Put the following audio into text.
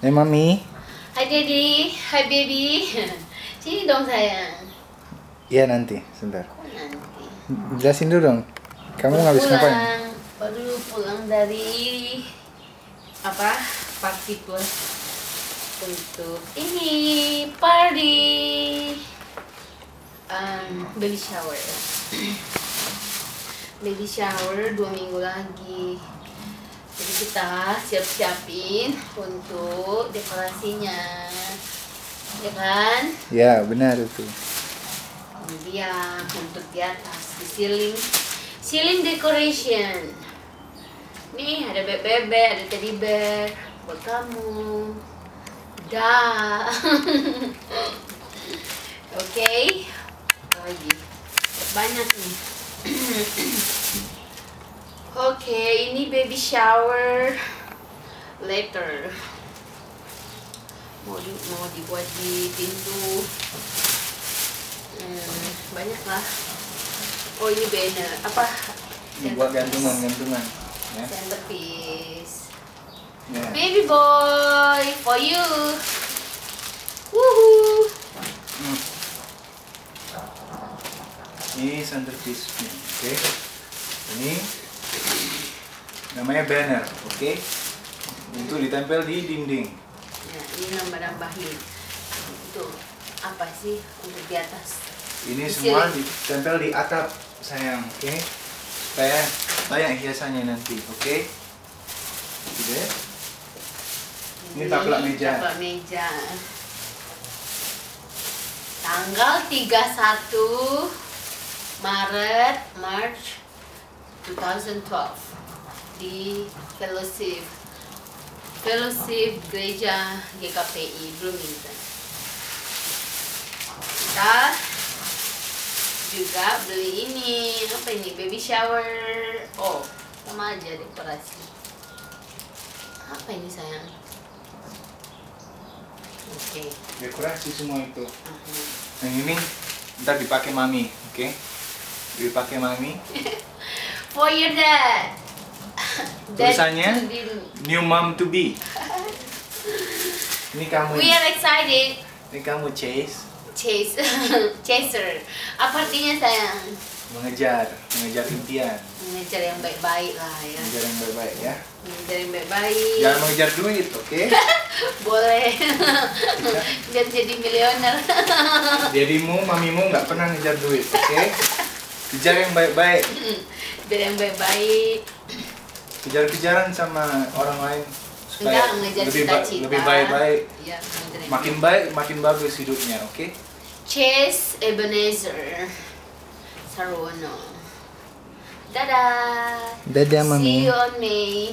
Hai mami. Hai daddy, hai baby. Sini dong sayang. Iya nanti, sebentar. Kok nanti? Jelasin dulu dong. Kamu habis ngapain? pulang, baru pulang dari apa? Party plus untuk ini party um, baby shower. baby shower dua minggu lagi. Kita siap-siapin untuk dekorasinya, ya kan? Ya benar itu. Kemudian untuk di atas di ceiling, ceiling decoration. Nih ada bebek, ada teddy bear buat kamu. Dah. Oke. Apa lagi? Banyak nih. Oke, ini baby shower later. Mau di, mau dibuat di pintu. Hmm, banyak lah. Oh ini banner apa? Buat gantungan gantungan. Ya. Centerpiece. ya. Baby boy for you. Woohoo. Hmm. Ini centerpiece oke? Ini namanya banner, oke? Itu ditempel di dinding. Ya, ini nambah-nambahin. Itu apa sih untuk di atas? Ini Di semua ceiling. ditempel di atap, sayang, oke? Supaya banyak hiasannya nanti, oke? Gitu ya. Ini taplak meja. Taplak meja. Tanggal 31 Maret March 2012 di Fellowship Fellowship Gereja GKPI Bloomington. Kita juga beli ini apa ini baby shower oh sama aja dekorasi apa ini sayang oke Dekorasi semua itu. Mhm. Yang ini ntar dipakai mami, oke? Dipakai mami. for your Dad Tulisannya? New mom to be. Ini kamu. we are excited Ini kamu Chase. chase chaser apa artinya sayang Mengejar, mengejar impian. mengejar yang baik-baik lah ya Mengejar yang baik-baik ya. mengejar yang baik-baik Jangan mengejar duit, oke? boleh dan jadi miliuner Jadimu, mamimu nggak pernah ngejar duit, oke? Kejar yang baik-baik. biar yang baik-baik Kejar-kejaran sama orang lain supaya enggak lebih ba- cita-cita lebih baik-baik. Iya, yang Makin baik, makin bagus hidupnya, oke? Chase Ebenezer Sarwono. Dadah. Dadah, Mami. See you on May.